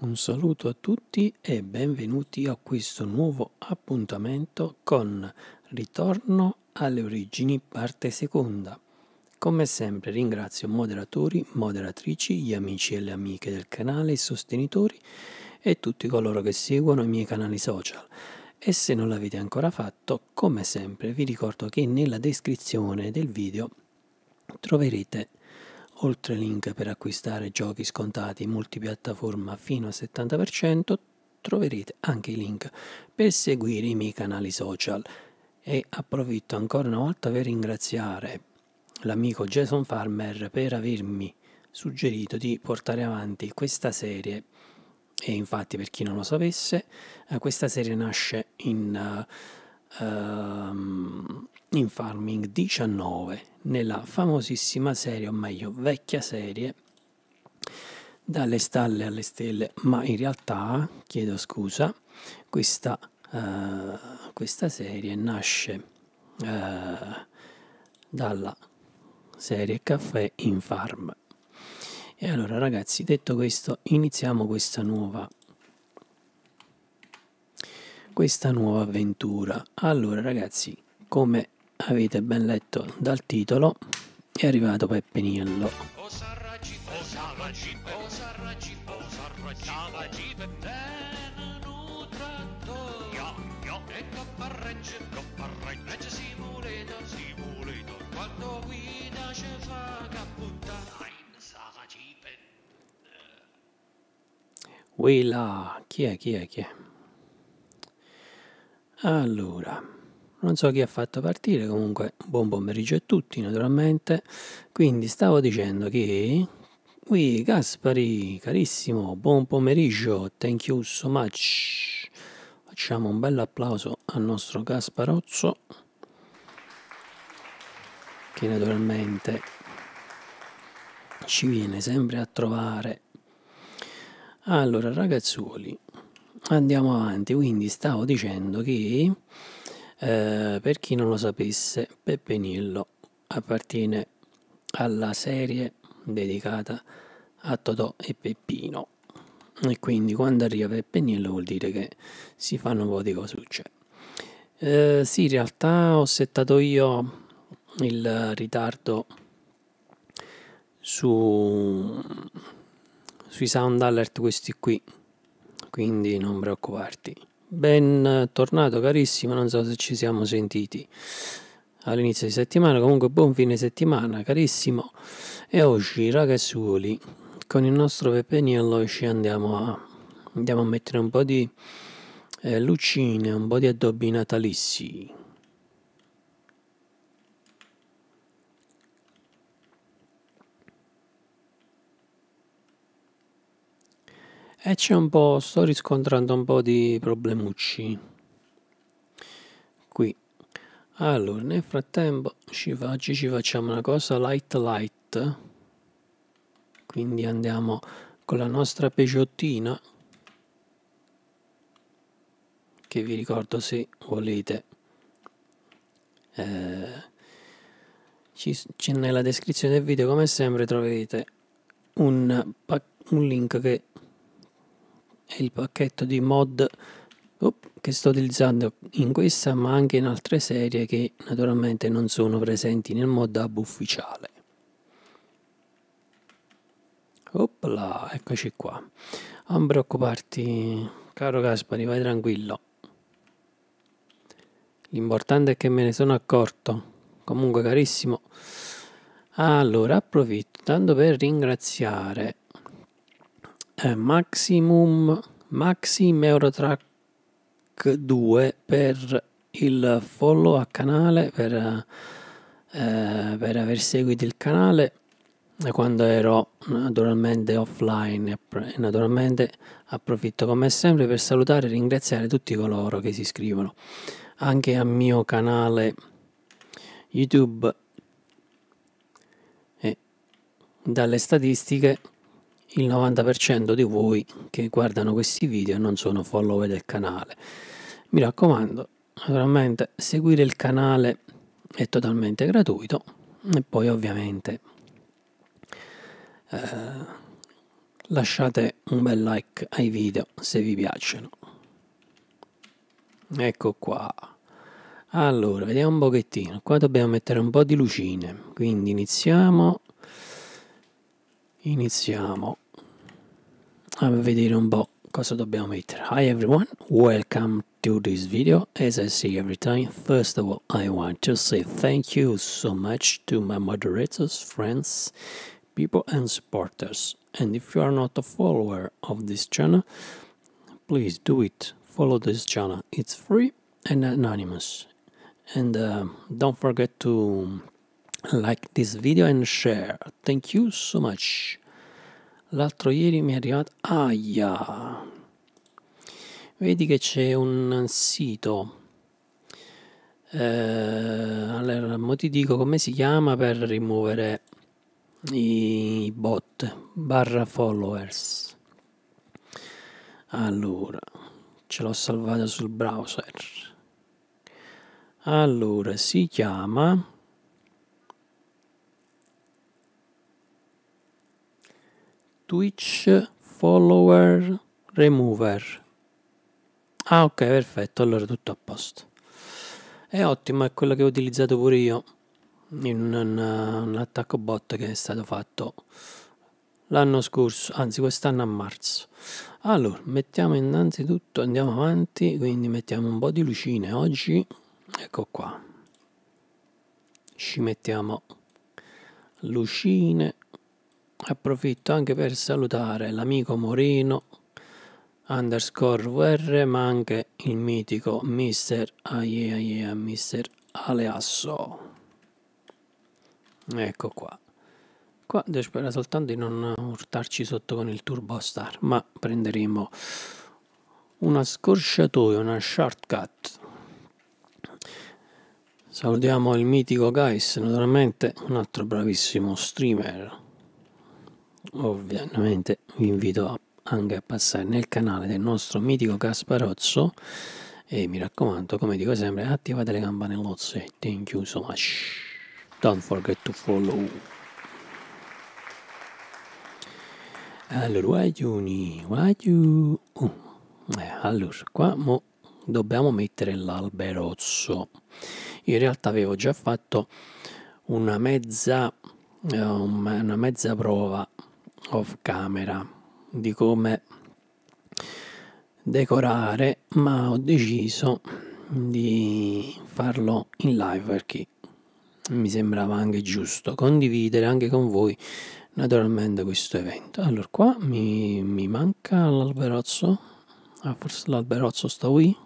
Un saluto a tutti e benvenuti a questo nuovo appuntamento con Ritorno alle origini parte seconda. Come sempre ringrazio moderatori, moderatrici, gli amici e le amiche del canale, i sostenitori e tutti coloro che seguono i miei canali social. E se non l'avete ancora fatto, come sempre vi ricordo che nella descrizione del video troverete Oltre link per acquistare giochi scontati multipiattaforma fino al 70%, troverete anche i link per seguire i miei canali social. E approfitto ancora una volta per ringraziare l'amico Jason Farmer per avermi suggerito di portare avanti questa serie. E infatti, per chi non lo sapesse, eh, questa serie nasce in, uh, in Farming 19 nella famosissima serie, o meglio vecchia serie, dalle stalle alle stelle, ma in realtà, chiedo scusa, questa, uh, questa serie nasce uh, dalla serie Caffè in Farm. E allora ragazzi, detto questo, iniziamo questa nuova questa nuova avventura. Allora ragazzi, come avete ben letto dal titolo, è arrivato Peppe Niello. Willa, chi è, chi è, chi è? Allora, non so chi ha fatto partire, comunque buon pomeriggio a tutti naturalmente. Quindi stavo dicendo che qui Gaspari, carissimo, buon pomeriggio, thank you so much. Facciamo un bel applauso al nostro Gasparozzo che naturalmente ci viene sempre a trovare. Allora ragazzuoli, andiamo avanti, quindi stavo dicendo che eh, per chi non lo sapesse, Peppe Nillo appartiene alla serie dedicata a Totò e Peppino. E quindi quando arriva Peppe Nillo vuol dire che si fanno un po' di cosucce. Eh, sì, in realtà ho settato io il ritardo su, sui sound alert questi qui, quindi non preoccuparti. Ben tornato carissimo, non so se ci siamo sentiti all'inizio di settimana, comunque buon fine settimana carissimo. E oggi ragazzuoli con il nostro Pepe Niello ci andiamo a, andiamo a mettere un po' di eh, lucine, un po' di addobbi natalizi E c'è un po', sto riscontrando un po' di problemucci qui. Allora, nel frattempo ci, oggi ci facciamo una cosa light light. Quindi andiamo con la nostra Peugeotina che vi ricordo se volete eh, ci, nella descrizione del video come sempre troverete un, un link che il pacchetto di mod che sto utilizzando in questa ma anche in altre serie che naturalmente non sono presenti nel mod hub ufficiale. Opla, eccoci qua. Non preoccuparti, caro Gaspari, vai tranquillo. L'importante è che me ne sono accorto. Comunque, carissimo. Allora, approfitto tanto per ringraziare eh, Maximum Maxim Eurotrack 2 per il follow a canale per, eh, per aver seguito il canale quando ero naturalmente offline e naturalmente approfitto come sempre per salutare e ringraziare tutti coloro che si iscrivono. Anche al mio canale YouTube e dalle statistiche il 90% di voi che guardano questi video non sono follower del canale. Mi raccomando, naturalmente seguire il canale è totalmente gratuito e poi ovviamente eh, lasciate un bel like ai video se vi piacciono. Ecco qua. Allora, vediamo un pochettino. Qua dobbiamo mettere un po' di lucine. Quindi iniziamo. Iniziamo a vedere un po' cosa dobbiamo mettere. Hi everyone, welcome to this video. As I say every time, first of all, I want to say thank you so much to my moderators, friends, people and supporters. And if you are not a follower of this channel, please do it. Follow this channel. It's free and anonymous. And uh, don't forget to like this video and share. Thank you so much. L'altro ieri mi è arrivato... Aia! Vedi che c'è un sito. Eh, allora, mo ti dico come si chiama per rimuovere i bot barra followers. Allora, ce l'ho salvata sul browser. Allora, si chiama Twitch Follower Remover. Ah, ok, perfetto, allora tutto a posto. È ottimo, è quello che ho utilizzato pure io in un, un attacco bot che è stato fatto l'anno scorso, anzi quest'anno a marzo. Allora, mettiamo innanzitutto, andiamo avanti, quindi mettiamo un po' di lucine oggi, ecco qua. Ci mettiamo lucine Approfitto anche per salutare l'amico Morino underscore VR ma anche il mitico Mister Aie Aie Mister Aleasso. Ecco qua. Qua sperare soltanto di non urtarci sotto con il Turbo Star, ma prenderemo una scorciatoia, una shortcut. Salutiamo il mitico Guys, naturalmente un altro bravissimo streamer ovviamente vi invito anche a passare nel canale del nostro mitico Gasparozzo e mi raccomando come dico sempre attivate le campanellozze thank you so much don't forget to follow. Allora guaglioni guagliu uh, eh, allora qua mo dobbiamo mettere l'alberozzo. In realtà avevo già fatto una mezza eh, una mezza prova off camera di come decorare ma ho deciso di farlo in live perché mi sembrava anche giusto condividere anche con voi naturalmente questo evento. Allora qua mi, mi manca l'alberozzo. Ah, forse l'alberozzo sta qui.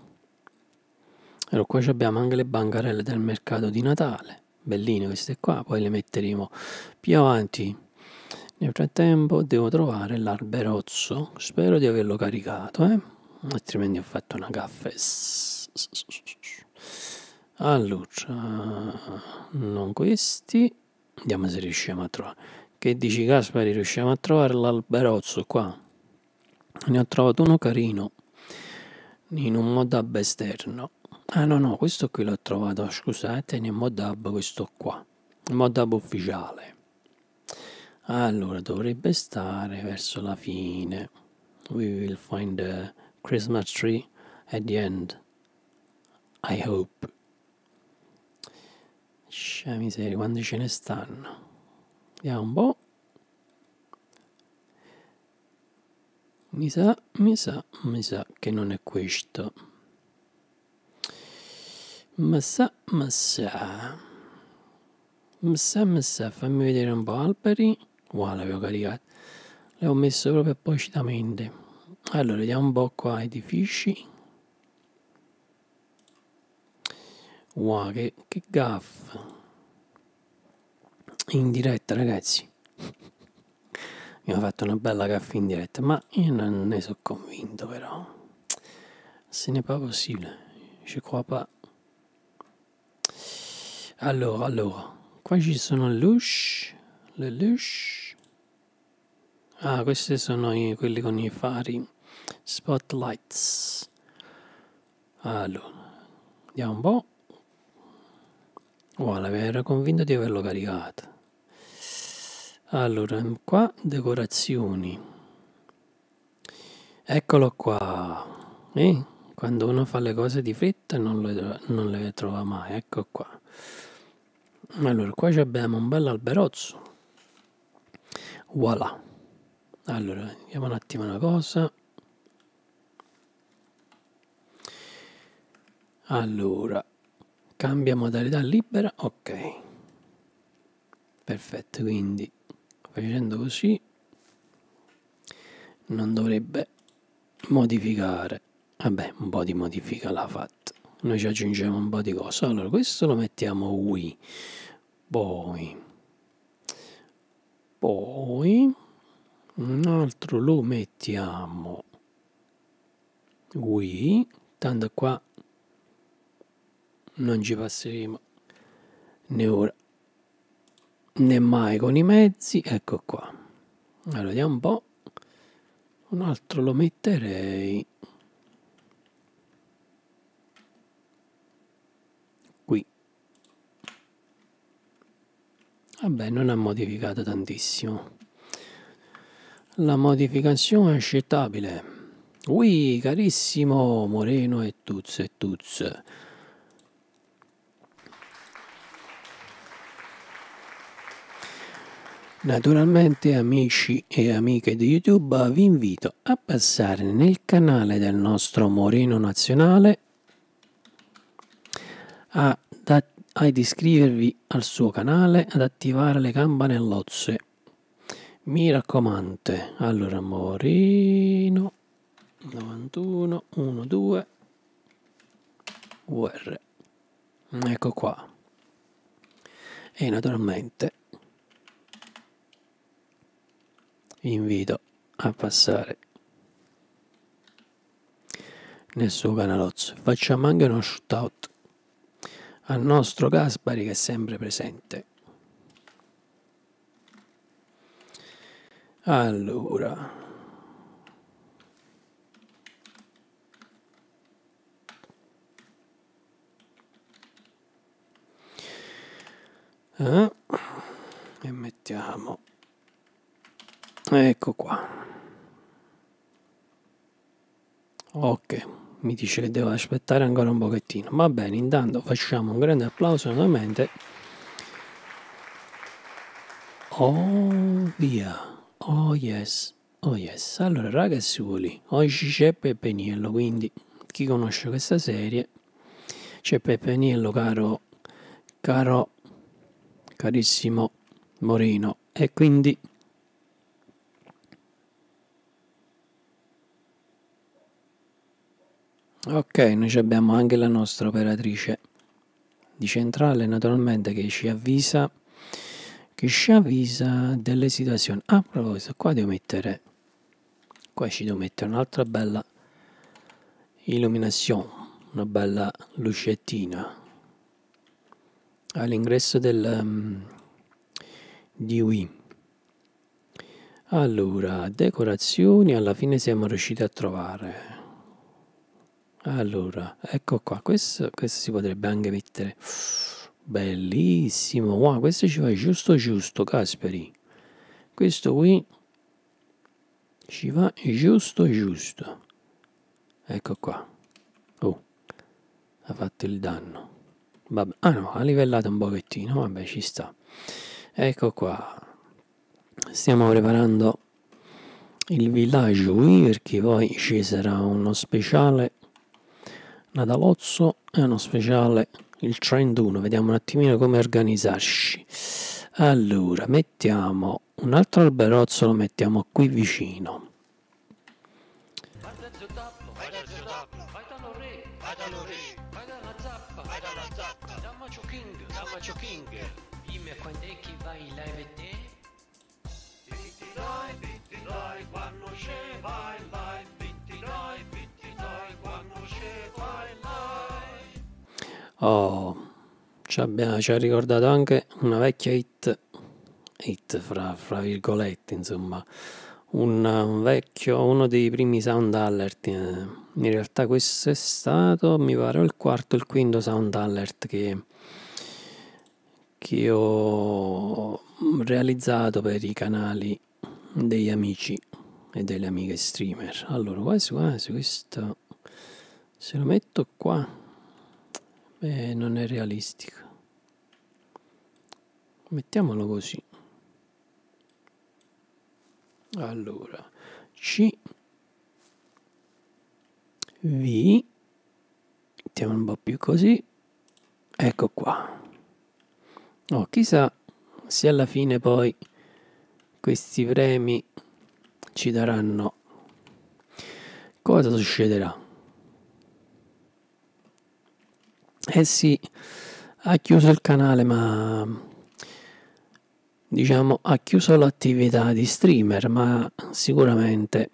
Allora qua abbiamo anche le bancarelle del mercato di Natale. Belline queste qua poi le metteremo più avanti nel frattempo devo trovare l'alberozzo. Spero di averlo caricato, eh? Altrimenti ho fatto una gaffa. Allora, non questi. Vediamo se riusciamo a trovare. Che dici Gaspari, riusciamo a trovare l'alberozzo qua? Ne ho trovato uno carino. In un modab esterno. Ah no no, questo qui l'ho trovato, scusate, nel modab questo qua. Il modab ufficiale. Allora, dovrebbe stare verso la fine. We will find the Christmas tree at the end. I hope. Scia miseria, quanti ce ne stanno? Vediamo un po'. Mi sa, mi sa, mi sa che non è questo. Ma sa, ma sa. Ma sa, ma sa, fammi vedere un po' alberi. Wow, l'avevo caricato. Le messo proprio appositamente. Allora, vediamo un po' qua edifici. Wow, che, che gaff. In diretta, ragazzi. Mi ha fatto una bella gaffa in diretta, ma io non ne sono convinto, però. Ce n'est pas possible. Je crois pas. Allora, allora. Qua ci sono lush. Le lush. Ah, questi sono i, quelli con i fari spotlights. Allora, vediamo un po'. Voilà, ero convinto di averlo caricato. Allora, qua decorazioni. Eccolo qua. Eh? Quando uno fa le cose di fretta non le, non le trova mai. Ecco qua. Allora, qua abbiamo un bel alberozzo. Voilà. Allora, vediamo un attimo una cosa. Allora, cambia modalità libera. Ok. Perfetto, quindi facendo così non dovrebbe modificare vabbè un po' di modifica l'ha fatta noi ci aggiungiamo un po' di cose allora questo lo mettiamo Wii poi poi un altro lo mettiamo Wii tanto qua non ci passeremo né ora né mai con i mezzi. Ecco qua. Allora vediamo un po' un altro lo metterei qui. Vabbè non ha modificato tantissimo la modificazione è accettabile. Ui carissimo Moreno e Tuz e Tuz. Naturalmente amici e amiche di YouTube vi invito a passare nel canale del nostro Moreno Nazionale ad, iscrivervi al suo canale ad attivare le campanellozze mi raccomando allora Moreno 91 12 UR ecco qua e naturalmente vi invito a passare nel suo canalozzo. Facciamo anche uno shootout al nostro Gaspari che è sempre presente. Allora. Eh? E mettiamo Ecco qua. Ok, mi dice che devo aspettare ancora un pochettino. Va bene, intanto facciamo un grande applauso nuovamente. Oh via. Oh yes. Oh yes. Allora ragazzuoli, oggi c'è Peppe Niello, quindi chi conosce questa serie c'è Peppe Niello, caro, caro, carissimo Morino. E quindi Ok, noi abbiamo anche la nostra operatrice di centrale naturalmente che ci avvisa che ci avvisa delle situazioni. A proposito, qua devo mettere qua ci devo mettere un'altra bella illuminazione, una bella lucettina all'ingresso del um, di Wii. Allora, decorazioni alla fine siamo riusciti a trovare allora, ecco qua, questo, questo si potrebbe anche mettere. Bellissimo, wow, questo ci va giusto giusto, Casperi. Questo qui ci va giusto giusto. Ecco qua. Oh, ha fatto il danno. Vabbè. Ah no, ha livellato un pochettino, vabbè, ci sta. Ecco qua. Stiamo preparando il villaggio qui perché poi ci sarà uno speciale Nadalozzo è uno speciale il 31, vediamo un attimino come organizzarci. Allora, mettiamo un altro alberozzo, lo mettiamo qui vicino. Oh, ci, abbiamo, ci ha ricordato anche una vecchia hit, hit fra, fra virgolette, insomma, un, un, vecchio, uno dei primi sound alert. Eh, in realtà questo è stato, mi pare, il quarto il quinto sound alert che, che ho realizzato per i canali degli amici e delle amiche streamer. Allora, quasi quasi questo se lo metto qua, beh, non è realistico. Mettiamolo così. Allora, C V mettiamo un po' più così. Ecco qua. Oh, chissà se alla fine poi questi premi ci daranno cosa succederà eh sì ha chiuso il canale ma diciamo ha chiuso l'attività di streamer ma sicuramente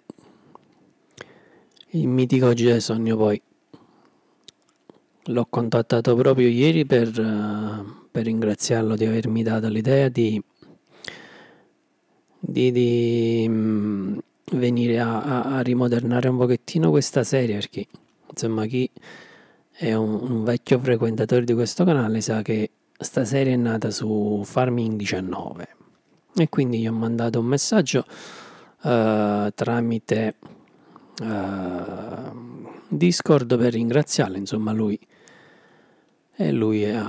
il mitico Jason io poi l'ho contattato proprio ieri per, per ringraziarlo di avermi dato l'idea di di, di mm, venire a, a, a, rimodernare un pochettino questa serie perché insomma chi è un, un, vecchio frequentatore di questo canale sa che sta serie è nata su Farming 19 e quindi gli ho mandato un messaggio uh, tramite uh, Discord per ringraziarlo insomma lui. E lui è,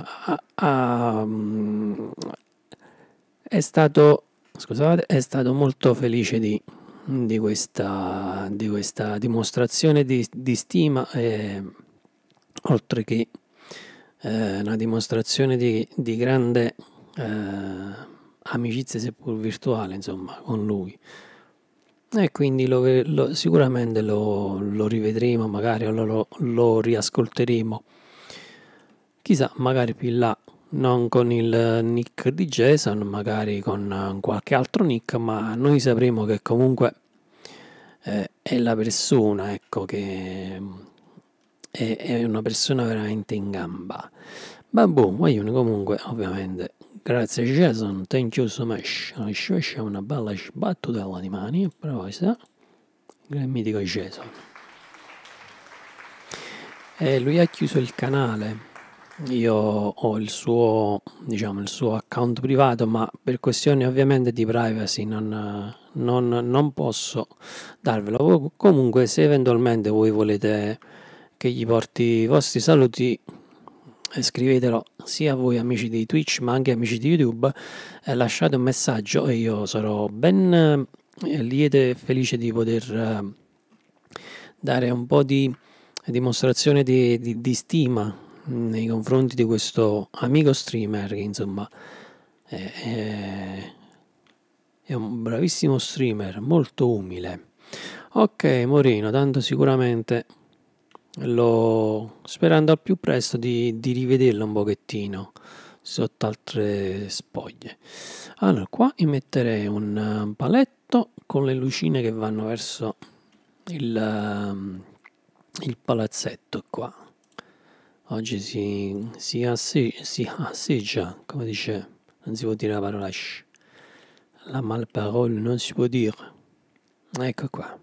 è stato scusate, è stato molto felice di, di, questa, di questa, dimostrazione di, di stima, e, oltre che eh, una dimostrazione di, grande eh, amicizia, seppur virtuale, insomma, con lui. E quindi lo, lo, sicuramente lo, lo, rivedremo, magari lo, riascolteremo. Chissà, magari più in là non con il nick di Jason, magari con qualche altro nick, ma noi sapremo che comunque eh, è la persona, ecco, che è, è, una persona veramente in gamba. Ma boh, vogliono comunque, ovviamente, grazie Jason, thank you so much. C'è una bella sbattutella di mani, però sa, il mitico Jason. E lui ha chiuso il canale io ho il suo, diciamo, il suo account privato, ma per questioni ovviamente di privacy non, non, non posso darvelo. Comunque, se eventualmente voi volete che gli porti i vostri saluti, scrivetelo sia a voi amici di Twitch ma anche amici di YouTube e lasciate un messaggio e io sarò ben eh, lieto e felice di poter eh, dare un po' di dimostrazione di, di, di stima nei confronti di questo amico streamer che insomma è, è, un bravissimo streamer, molto umile. Ok, Morino, tanto sicuramente lo sperando al più presto di, di rivederlo un pochettino sotto altre spoglie. Allora, qua metterei un paletto con le lucine che vanno verso il, il palazzetto qua. Oggi si, si, assi, si asseggia, come dice, non si può dire la parola sh. La malparole non si può dire. Ecco qua.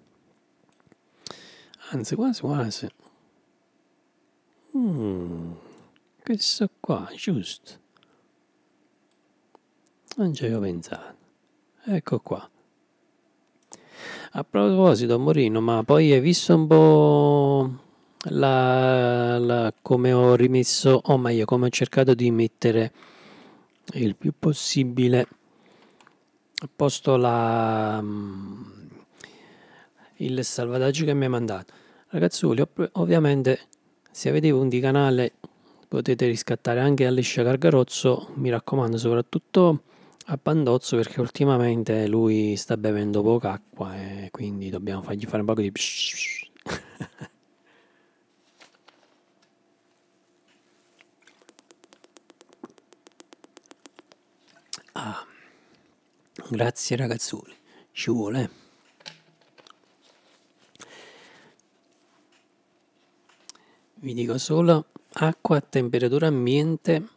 Anzi, quasi quasi. Mm, questo qua, giusto. Non ci avevo pensato. Ecco qua. A proposito, Morino, ma poi hai visto un po' la, la, come ho rimesso, o meglio, come ho cercato di mettere il più possibile a posto la, mm, il salvataggio che mi ha mandato. Ragazzuli, ovviamente se avete un di canale potete riscattare anche Alessia Cargarozzo, mi raccomando soprattutto a Pandozzo perché ultimamente lui sta bevendo poca acqua e quindi dobbiamo fargli fare un po' di... Ah, grazie ragazzoli, ci vuole. Vi dico solo acqua a temperatura ambiente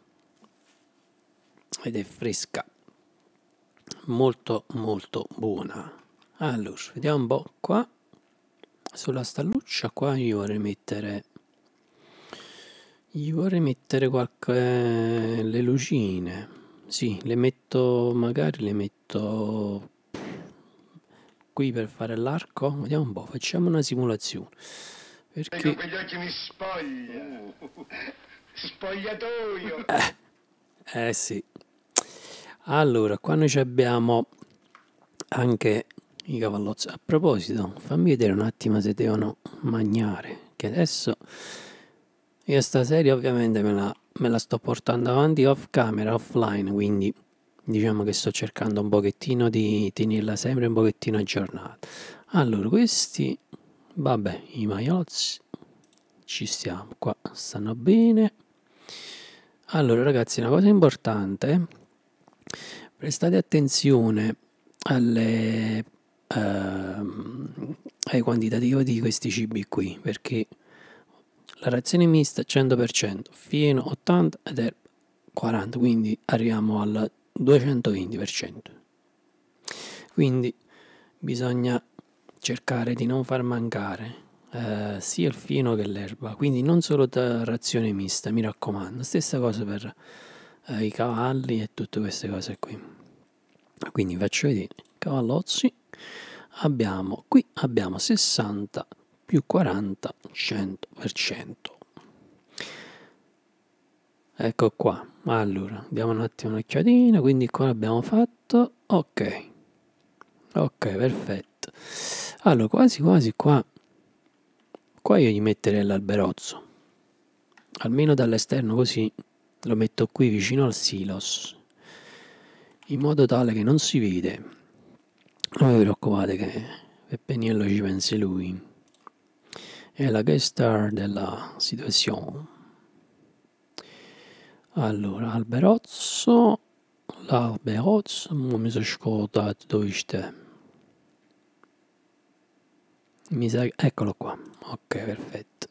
ed è fresca, molto molto buona. Allora, vediamo un po' qua, sulla stalluccia qua io vorrei mettere gli vorrei mettere qualche le lucine sì, le metto, magari le metto qui per fare l'arco? Vediamo un po', facciamo una simulazione. Perché... Con gli occhi mi spoglia. Uh. Spogliatoio. Eh, eh sì. Allora, qua noi abbiamo anche i cavallozzi. A proposito, fammi vedere un attimo se devono mangiare. Che adesso io sta serie ovviamente me la, me la sto portando avanti off camera, offline, quindi diciamo che sto cercando un pochettino di tenerla sempre un pochettino aggiornata. Allora, questi, vabbè, i maiozzi, ci stiamo qua, stanno bene. Allora ragazzi, una cosa importante, prestate attenzione alle, uh, ai quantitativi di questi cibi qui, perché la razione mista 100%, fieno 80 ed erba 40, quindi arriviamo al 220%. Quindi bisogna cercare di non far mancare eh, sia il fieno che l'erba, quindi non solo da razione mista, mi raccomando. Stessa cosa per eh, i cavalli e tutte queste cose qui. Quindi faccio vedere, cavallozzi, abbiamo qui abbiamo 60 più 40, 100%. Ecco qua, allora, diamo un attimo un'occhiatina, quindi qua abbiamo fatto, ok, ok, perfetto. Allora, quasi quasi qua Qua io gli metterei l'alberozzo, almeno dall'esterno così lo metto qui vicino al silos, in modo tale che non si vede. Non vi preoccupate che Peppeniello ci pensi lui. È la guest star della situazione. Allora, alberozzo, l'alberozzo, mi sono scordato dove stai. Mi sa. Eccolo qua. Ok, perfetto.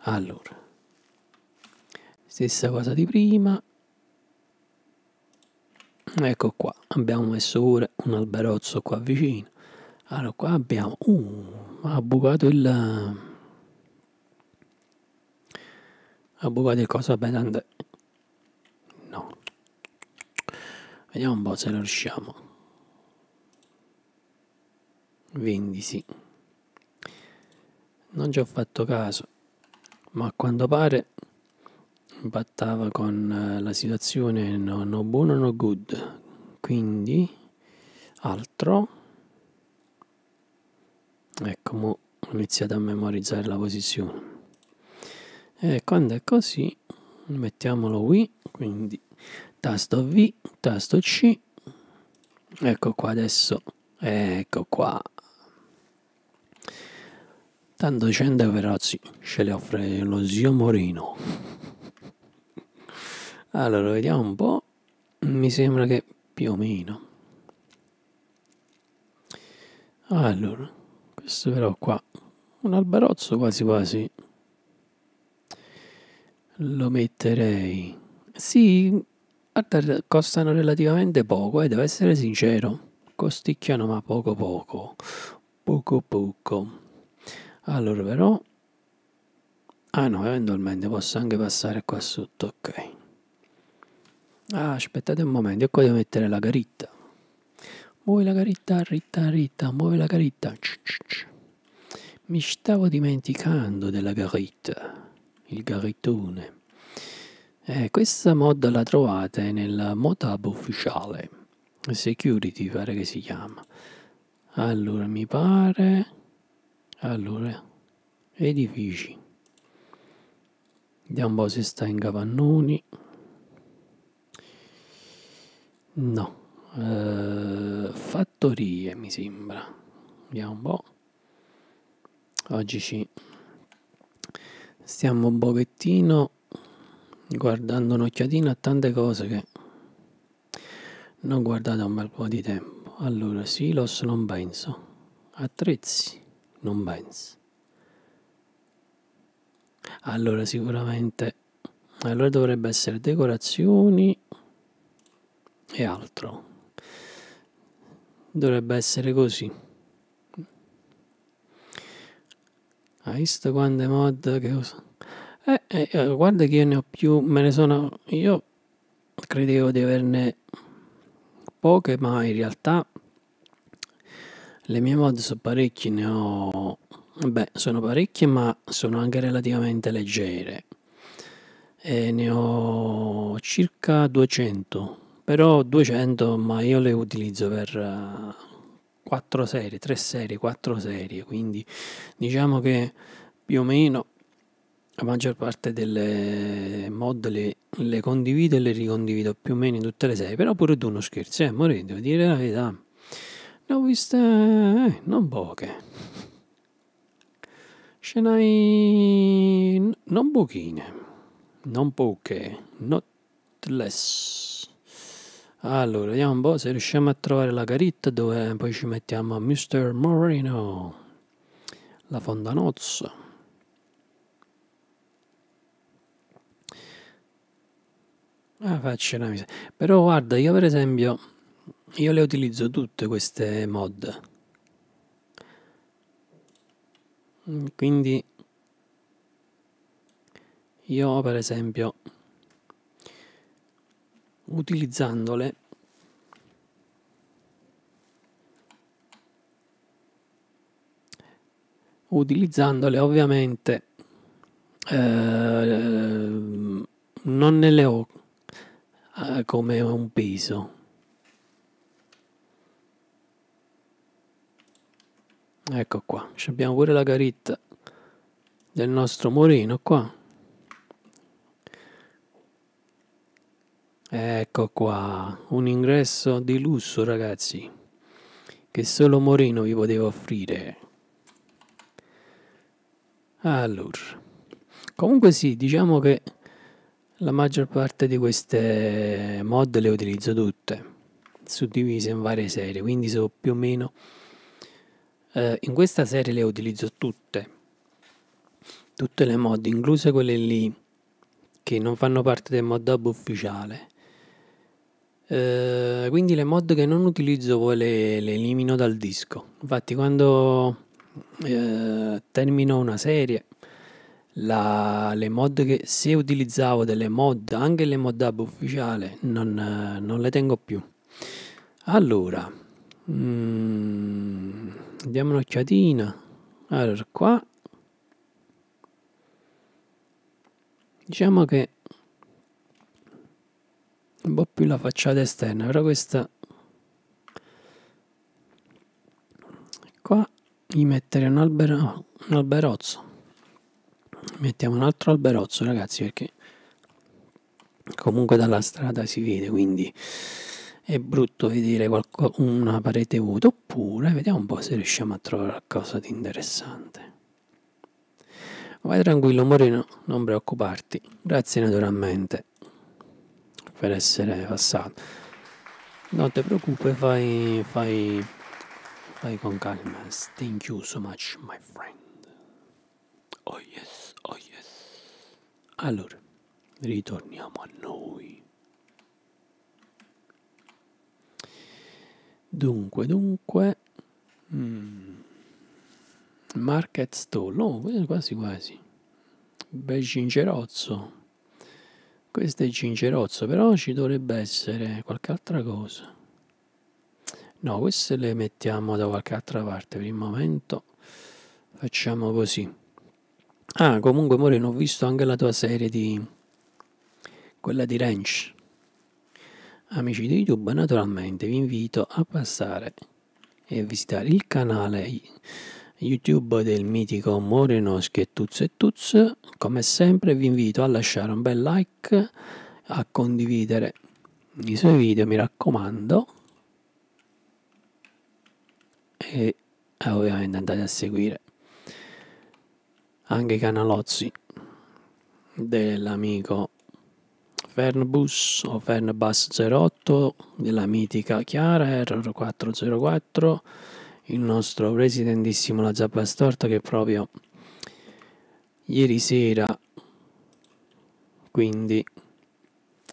Allora. Stessa cosa di prima. Ecco qua. Abbiamo messo pure un alberozzo qua vicino. Allora, qua abbiamo... Uh, ha bucato il... Ha bucato il coso. Vabbè. No. Vediamo un po' se lo riusciamo. Quindi sì non ci ho fatto caso, ma a quanto pare impattava con eh, la situazione no, no buono no good, quindi altro. Ecco, mo ho iniziato a memorizzare la posizione. E quando è così, mettiamolo qui, quindi tasto V, tasto C. Ecco qua adesso, ecco qua. Tanto 100 operazzi ce le offre lo zio Morino. Allora, vediamo un po'. Mi sembra che più o meno. Allora, questo però qua, un alberozzo quasi quasi lo metterei. Sì, costano relativamente poco, eh, devo essere sincero. Costicchiano ma poco poco. Poco poco. Allora però... Ah no, eventualmente posso anche passare qua sotto, ok. Ah, aspettate un momento, io qua devo mettere la caritta. Muovi la caritta, ritta, ritta, muovi la caritta. Mi stavo dimenticando della caritta, il carittone. Eh, questa mod la trovate nel mod hub ufficiale, security pare che si chiama. Allora, mi pare allora, edifici. Vediamo un po' se sta in capannoni. No. Uh, fattorie mi sembra. Vediamo un po'. Oggi ci stiamo un pochettino guardando un'occhiatina a tante cose che non guardate un bel po' di tempo. Allora, silos non penso. Attrezzi non penso. Allora sicuramente allora dovrebbe essere decorazioni e altro. Dovrebbe essere così. Hai visto quante mod che uso? Eh, eh, eh, guarda che io ne ho più, me ne sono... Io credevo di averne poche, ma in realtà Le mie mod sono parecchie, ne ho... Beh, sono parecchie ma sono anche relativamente leggere. E ne ho circa 200, però 200 ma io le utilizzo per uh, eh, 4 serie, 3 serie, 4 serie, quindi diciamo che più o meno la maggior parte delle mod le, le condivido e le ricondivido più o meno in tutte le serie, però pure tu non scherzi, eh, More, devo dire la verità. Ne ho viste eh, non poche. Ce n'hai non pochine, non poche, not less. Allora, vediamo un po' se riusciamo a trovare la caritta dove poi ci mettiamo Mr. Moreno, la fondanozza. Ah, faccio una miseria. Però guarda, io per esempio, io le utilizzo tutte queste mod. Quindi io per esempio utilizzandole utilizzandole ovviamente eh, non ne le ho eh, come un peso. Ecco qua, abbiamo pure la caritta del nostro Morino qua. Ecco qua, un ingresso di lusso ragazzi, che solo Morino vi poteva offrire. Allora, comunque sì, diciamo che la maggior parte di queste mod le utilizzo tutte, suddivise in varie serie, quindi sono più o meno... Eh, in questa serie le utilizzo tutte, tutte le mod, incluse quelle lì che non fanno parte del mod hub ufficiale. Eh, quindi le mod che non utilizzo le, le elimino dal disco. Infatti quando eh, termino una serie la, le mod che se utilizzavo delle mod, anche le mod hub ufficiale, non, non le tengo più. Allora, mm, diamo un'occhiatina. Allora, qua diciamo che un po' più la facciata esterna, però questa qua gli metterei un, albero, un alberozzo mettiamo un altro alberozzo ragazzi perché comunque dalla strada si vede quindi è brutto vedere qualco, una parete vuota oppure vediamo un po' se riusciamo a trovare qualcosa di interessante. Vai tranquillo Moreno non preoccuparti. Grazie naturalmente per essere passato. Non ti preoccupare fai, fai, fai con calma. Thank you so much my friend. Oh yes Oh yes. Allora, ritorniamo a noi. Dunque, dunque. Mm, market stall. No, quasi quasi. Bel gingerozzo. Questo è gingerozzo, però ci dovrebbe essere qualche altra cosa. No, queste le mettiamo da qualche altra parte per il momento. Facciamo così. Ah, comunque, Moreno, ho visto anche la tua serie di... quella di Ranch. Amici di YouTube, naturalmente vi invito a passare e visitare il canale YouTube del mitico Morenoschi e e Tuz. Come sempre vi invito a lasciare un bel like, a condividere i suoi video, mi raccomando. E ovviamente andate a seguire anche i canalozzi dell'amico Fernbus o Fernbus 08 della mitica Chiara Error 404 il nostro presidentissimo La Zappa Storta che proprio ieri sera quindi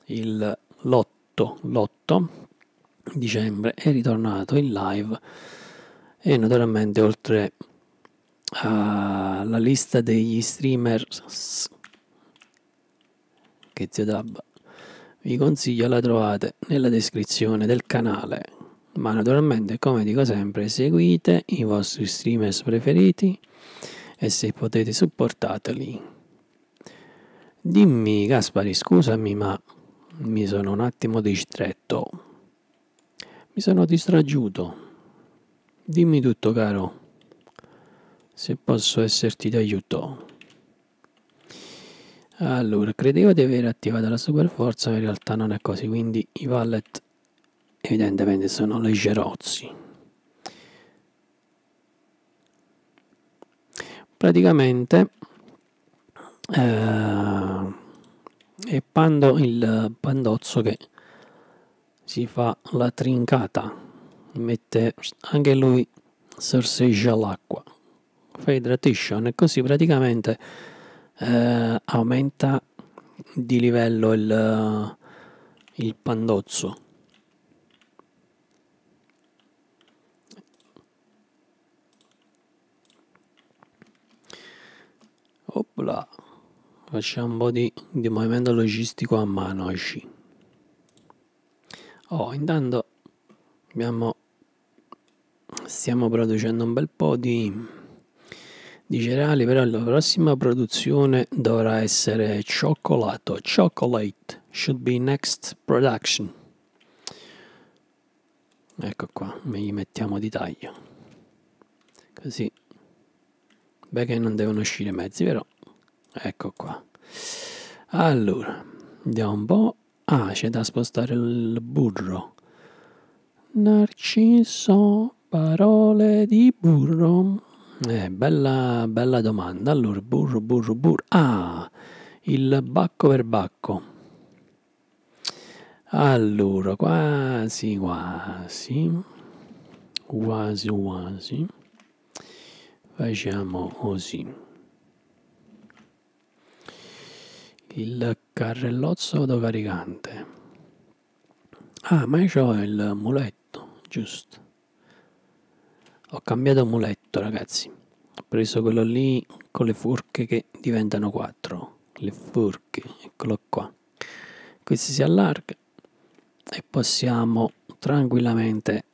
il l'8 l'8 dicembre è ritornato in live e naturalmente oltre alla lista degli streamer che Zio Dab vi consiglio la trovate nella descrizione del canale. Ma naturalmente come dico sempre seguite i vostri streamers preferiti e se potete supportateli. Dimmi Gaspari scusami ma mi sono un attimo distretto. Mi sono distraggiuto dimmi tutto caro. Se posso esserti d'aiuto allora credevo di aver attivato la super forza ma in realtà non è così quindi i wallet evidentemente sono leggerozzi. Praticamente eh, è Pando il pandozzo che si fa la trincata, mette anche lui sorseggia l'acqua, fa hydration e così praticamente eh, aumenta di livello il, il pandozzo. Opla. Facciamo un po' di, di movimento logistico a mano oggi. Oh, intanto abbiamo, stiamo producendo un bel po' di, di cereali, però la prossima produzione dovrà essere cioccolato. Chocolate should be next production. Ecco qua, gli mettiamo di taglio. Così Beh che non devono uscire mezzi, però. Ecco qua. Allora, andiamo un po'. Ah, c'è da spostare il burro. Narciso, parole di burro. Eh, bella, bella domanda. Allora, burro, burro, burro. Ah, il bacco per bacco. Allora, quasi, quasi. Quasi, quasi facciamo così il carrellozzo autocaricante ah ma io ho il muletto giusto ho cambiato muletto ragazzi. Ho preso quello lì con le forche che diventano quattro. Le forche eccolo qua. Questo si allarga e possiamo tranquillamente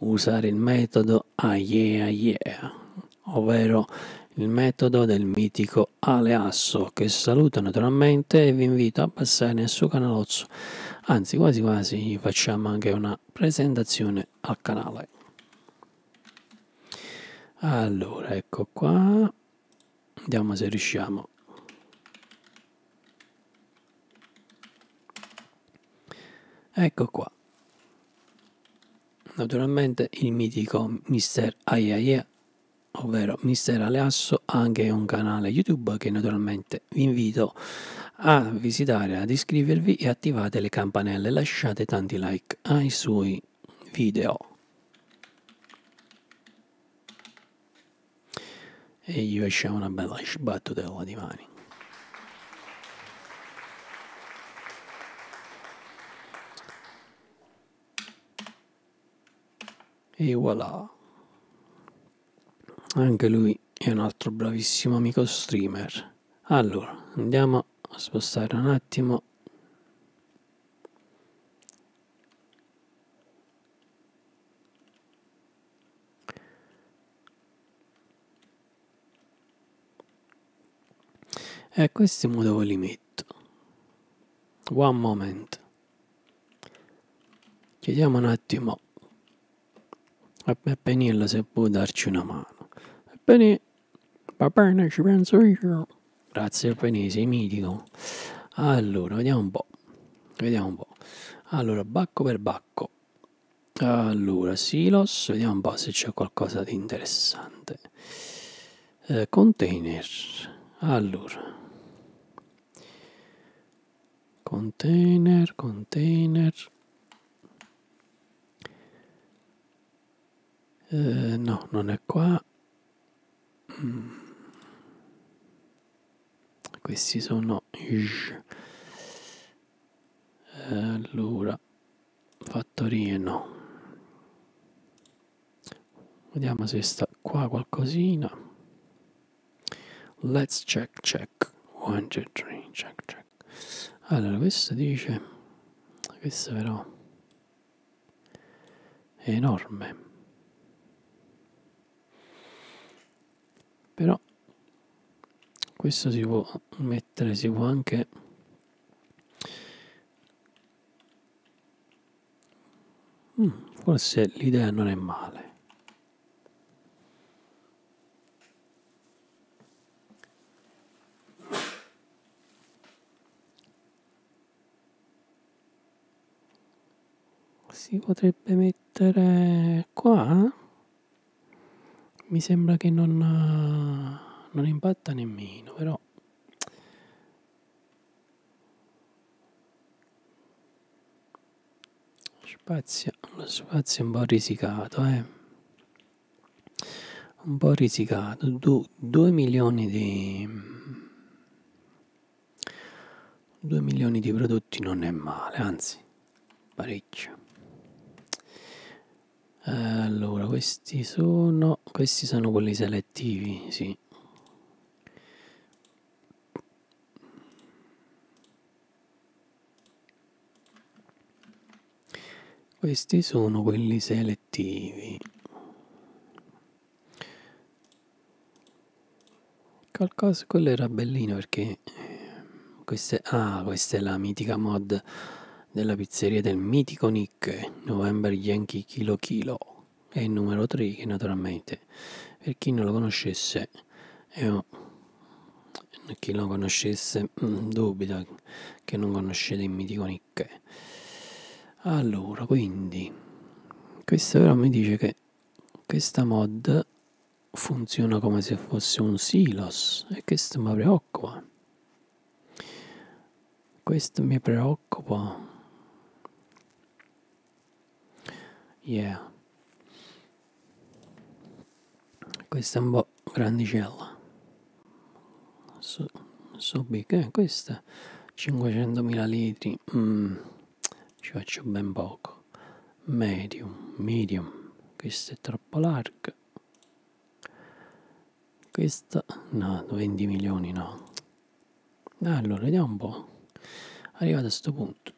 usare il metodo ah yeah yeah ovvero il metodo del mitico Aleasso che saluto naturalmente e vi invito a passare nel suo canalozzo. Anzi quasi quasi facciamo anche una presentazione al canale allora ecco qua. Vediamo se riusciamo. Ecco qua. Naturalmente il mitico mister Ayaia ovvero Mister Aleasso, ha anche un canale YouTube che naturalmente vi invito a visitare, ad iscrivervi e attivate le campanelle, lasciate tanti like ai suoi video. E gli facciamo una bella sbattutella di mani. E voilà anche lui è un altro bravissimo amico streamer. Allora, andiamo a spostare un attimo. E questi mo dove li metto? One moment. Chiediamo un attimo a Peppenilla se può darci una mano. Bene, va bene, ci penso io. Grazie Alpene, sei mitico. Allora, vediamo un po'. Vediamo un po'. Allora, bacco per bacco. Allora, silos, vediamo un po' se c'è qualcosa di interessante. Eh, container. Allora. Container, container. Eh, no, non è qua. Mm. Questi sono allora fattorie no. Vediamo se sta qua qualcosina. Let's check check. 1 2 3 check check. Allora questo dice questo però enorme. Però questo si può mettere, si può anche mm, forse l'idea non è male. Si potrebbe mettere qua? Mi sembra che non, non impatta nemmeno però. Spazio lo spazio è un po' risicato eh. Un po' risicato. 2 milioni di 2 milioni di prodotti non è male anzi parecchio allora, questi sono, questi sono quelli selettivi, sì. Questi sono quelli selettivi. Qualcosa, quello era bellino perché eh, queste, ah, questa è la mitica mod della pizzeria del mitico Nick, November Yankee Kilo Kilo, e il numero 3 che naturalmente. Per chi non lo conoscesse io, chi lo conoscesse mm, dubita che non conoscete il mitico Nick. Allora quindi questo però mi dice che questa mod funziona come se fosse un silos e questo mi preoccupa. Questo mi preoccupa Yeah. Questa è un po' grandicella. So, so big, eh, questa 500.000 litri. Mm, ci faccio ben poco. Medium, medium. Questa è troppo larga. Questa no, 20 milioni no. Allora, vediamo un po'. Arrivato a questo punto.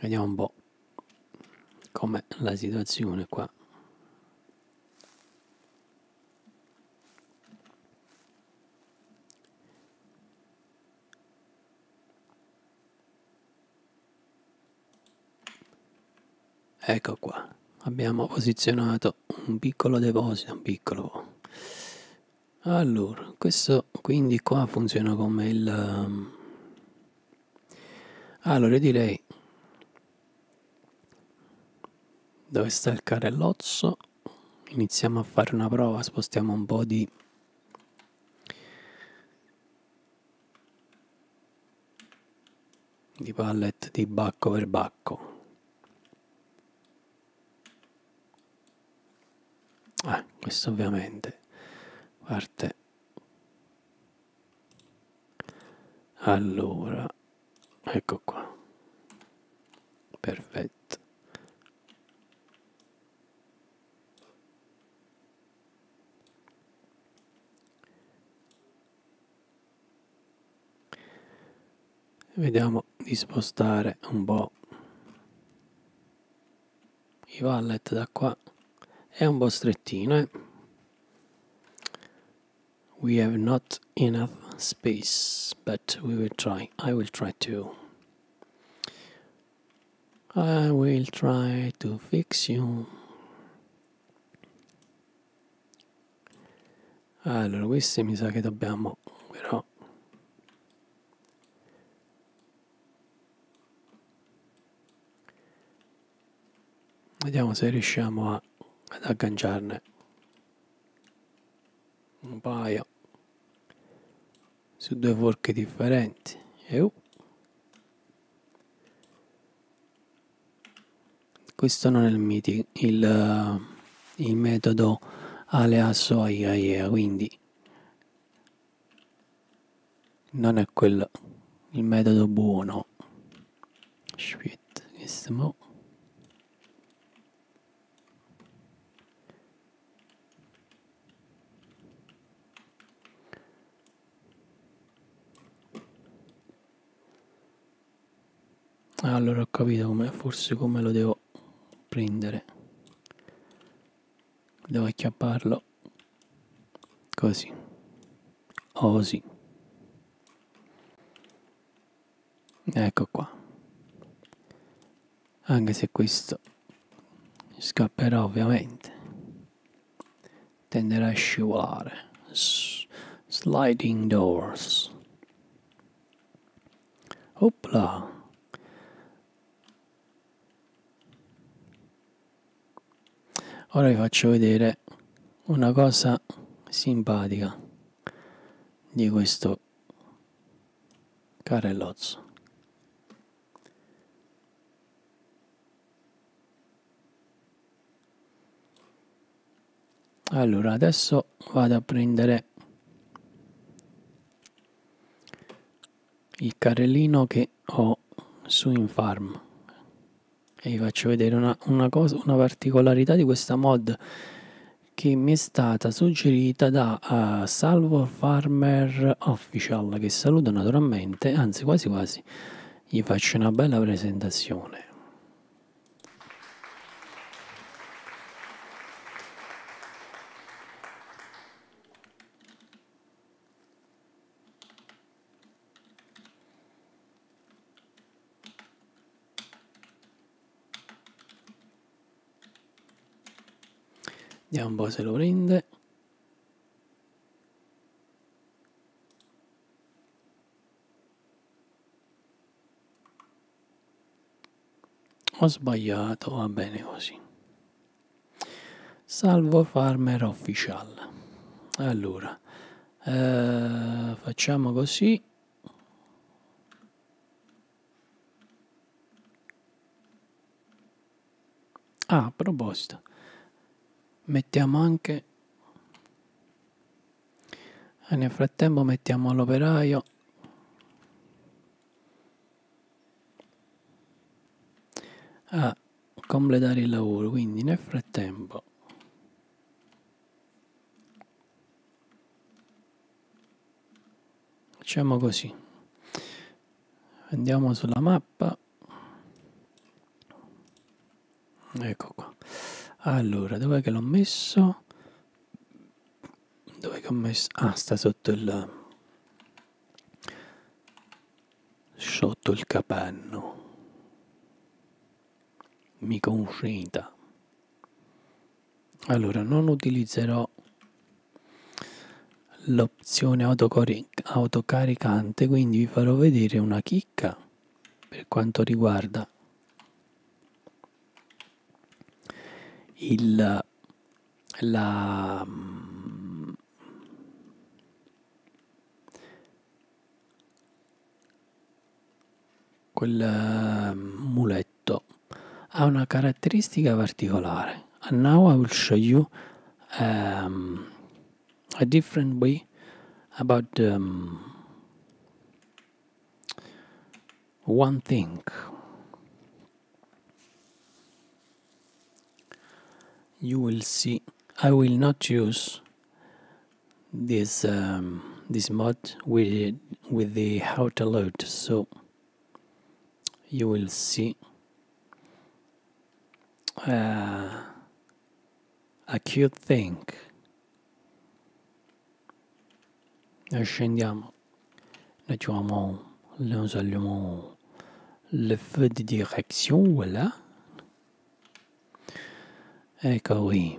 Vediamo un po' com'è la situazione qua. Ecco qua, abbiamo posizionato un piccolo deposito, un piccolo. Allora, questo quindi qua funziona come il... Um, allora direi dove sta il carrellozzo iniziamo a fare una prova spostiamo un po' di di pallet di bacco per bacco. Eh, questo ovviamente parte. Allora ecco qua. Perfetto vediamo di spostare un po' i wallet da qua. È un po' strettino eh? we have not enough space but we will try. I will try to. I will try to fix you. Allora questi mi sa che dobbiamo però Vediamo se riusciamo a, ad agganciarne un paio su due forche differenti. E uh. Questo non è il, miti, il, il metodo aleasso AIA, quindi non è quello il metodo buono. Aspetta, questo mo. Allora ho capito come forse come lo devo prendere. Devo acchiapparlo. Così. Così. Ecco qua. Anche se questo scapperà ovviamente. Tenderà a scivolare. S sliding doors. Opla ora vi faccio vedere una cosa simpatica di questo carellozzo allora adesso vado a prendere il carrellino che ho su Infarm e vi faccio vedere una, una, cosa, una particolarità di questa mod che mi è stata suggerita da uh, Salvo Farmer Official che saluto naturalmente anzi quasi quasi gli faccio una bella presentazione Vediamo un po' se lo prende. Ho sbagliato, va bene così. Salvo Farmer Official. Allora, eh, facciamo così. Ah, proposito, mettiamo anche e nel frattempo mettiamo l'operaio a completare il lavoro quindi nel frattempo facciamo così. Andiamo sulla mappa. Ecco qua allora dov'è che l'ho messo? Dov'è che ho messo? Ah sta sotto il sotto il capanno. Mi consenta allora non utilizzerò l'opzione autocaricante quindi vi farò vedere una chicca per quanto riguarda il, la, quel muletto ha una caratteristica particolare. And now I will show you um, a different way about um, one thing. You will see I will not use this um, this mod with with the auto load so you will see uh, a cute thing. Scendiamo mettiamo nous allumons le feu de direction voilà Ecco qui.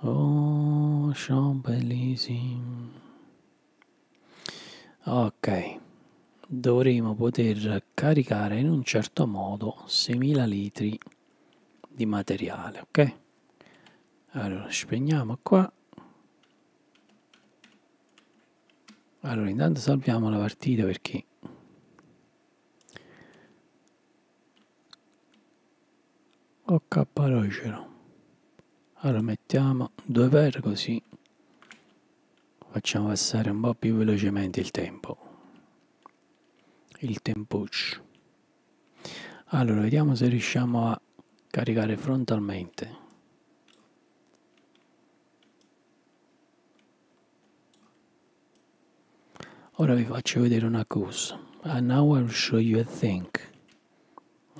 Oh, sono bellissimi. Ok, dovremo poter caricare in un certo modo 6000 litri di materiale, ok? Allora, spegniamo qua. Allora, intanto salviamo la partita perché o K rocero allora mettiamo due per così facciamo passare un po' più velocemente il tempo. Il tempuccio. Allora vediamo se riusciamo a caricare frontalmente. Ora vi faccio vedere una cosa. And now I'll show you a thing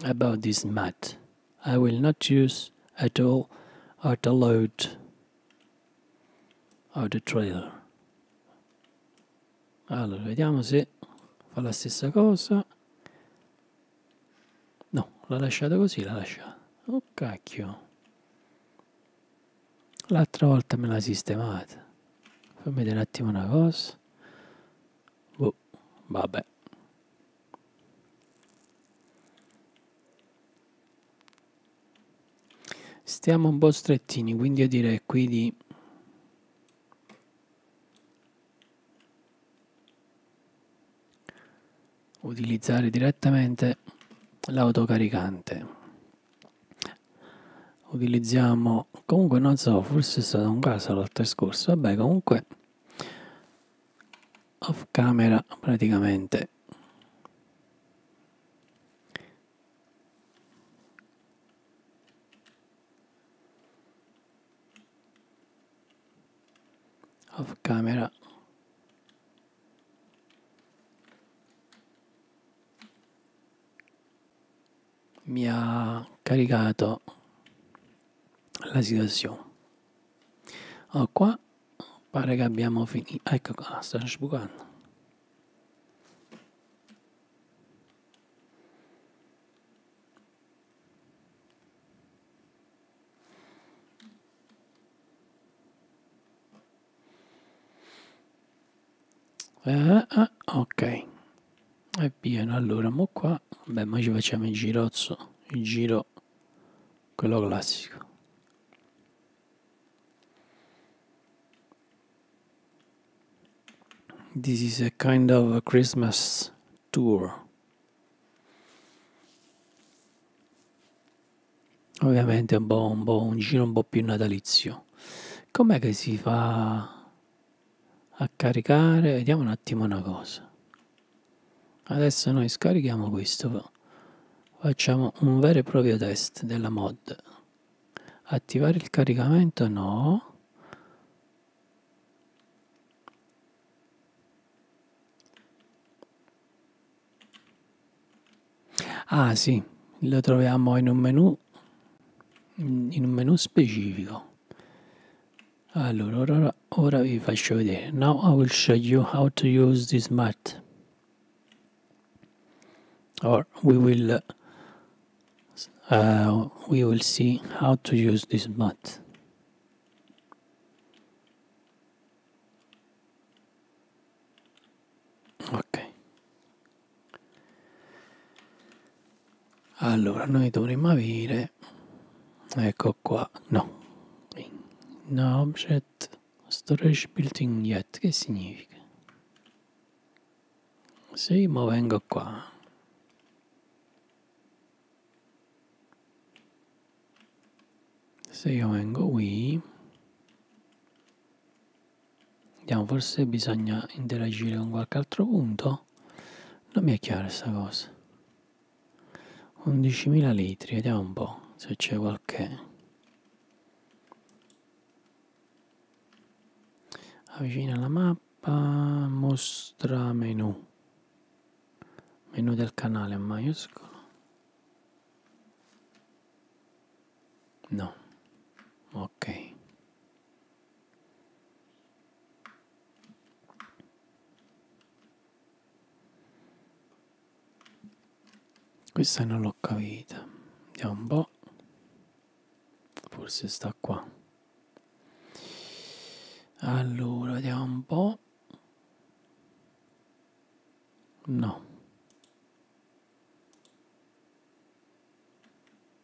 about this mat I will not use at all auto load of the trailer. Allora, vediamo se fa la stessa cosa. No, l'ha lasciata così, l'ha lasciata. Oh cacchio. L'altra volta me l'ha sistemata. Fammi vedere un attimo una cosa. Oh, vabbè. Stiamo un po' strettini, quindi io direi qui di utilizzare direttamente l'autocaricante. Utilizziamo comunque non so forse è stato un caso l'altro scorso. Vabbè comunque off camera praticamente off camera. Mi ha caricato la situazione. Oh, qua pare che abbiamo finito ecco qua sta sbucando eh, ok. È pieno allora mo qua. Beh ma ci facciamo il girozzo il giro quello classico. This is a kind of a Christmas tour. Ovviamente un po', un po' un giro un po' più natalizio. Com'è che si fa a caricare. Vediamo un attimo una cosa. Adesso noi scarichiamo questo. Facciamo un vero e proprio test della mod. Attivare il caricamento? No. Ah sì. Lo troviamo in un menu in un menu specifico allora ora, vi faccio vedere now I will show you how to use this mat. Or we will uh, we will see how to use this mat. Ok allora noi dovremmo avere ecco qua no no object storage built-in yet che significa se io vengo qua se io vengo qui vediamo forse bisogna interagire con qualche altro punto non mi è chiara questa cosa 11.000 litri vediamo un po' se c'è qualche avvicina la mappa mostra menu menu del canale a maiuscolo. No. Ok. Questa non l'ho capita. Vediamo un po' forse sta qua allora vediamo un po' no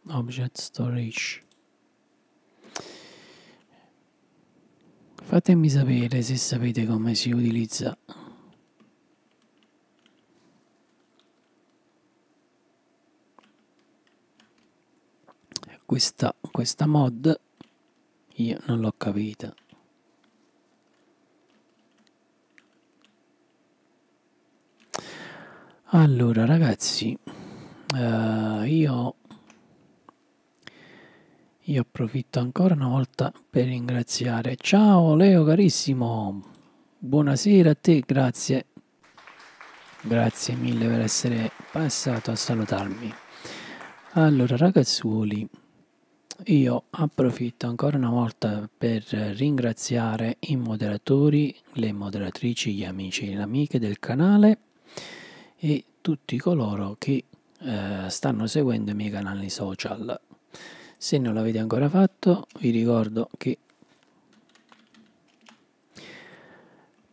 object storage Fatemi sapere se sapete come si utilizza. Questa, questa mod io non l'ho capita. Allora ragazzi, uh, io io approfitto ancora una volta per ringraziare. Ciao Leo carissimo, buonasera a te, grazie. Grazie mille per essere passato a salutarmi. Allora ragazzuoli, io approfitto ancora una volta per ringraziare i moderatori, le moderatrici, gli amici e le amiche del canale e tutti coloro che eh, stanno seguendo i miei canali social. Se non l'avete ancora fatto, vi ricordo che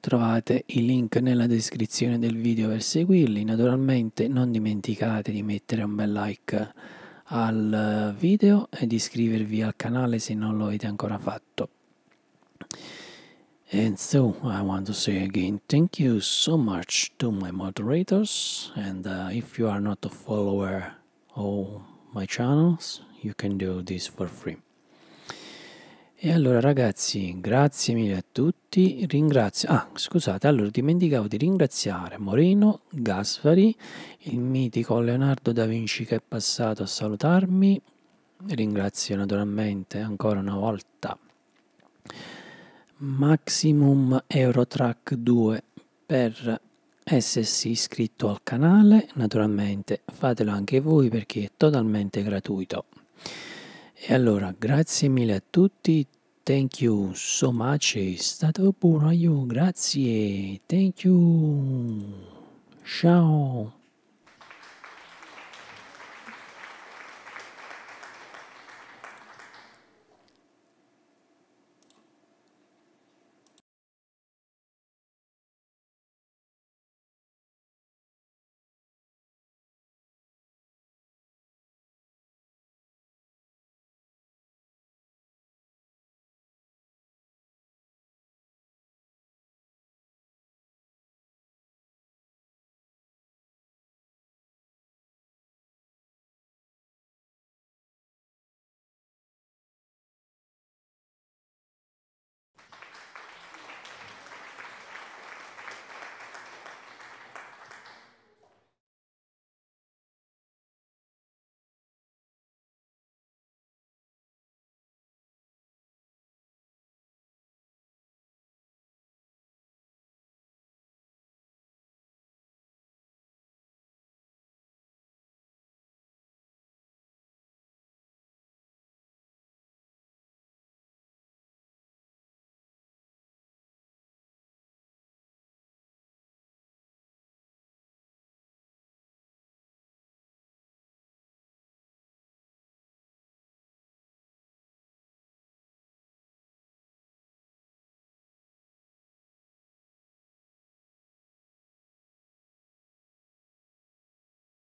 trovate i link nella descrizione del video per seguirli. Naturalmente non dimenticate di mettere un bel like al video e di iscrivervi al canale se non lo avete ancora fatto. And so I want to say again thank you so much to my moderators. And uh, if you are not a follower of my channels you can do this for free. E allora ragazzi, grazie mille a tutti, ringrazio, ah scusate, allora dimenticavo di ringraziare Moreno, Gasfari, il mitico Leonardo da Vinci che è passato a salutarmi, ringrazio naturalmente ancora una volta Maximum Eurotrack 2 per essersi iscritto al canale, naturalmente fatelo anche voi perché è totalmente gratuito. E allora, grazie mille a tutti, thank you so much, è stato buono grazie, thank you, ciao.